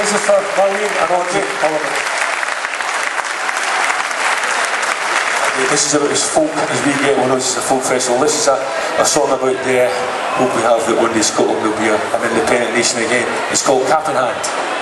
This is. This about as folk as we get us is a folk festival. This is a, a song about the hope we have that one day Scotland will be a, an independent nation again. It's called Cap in Hand.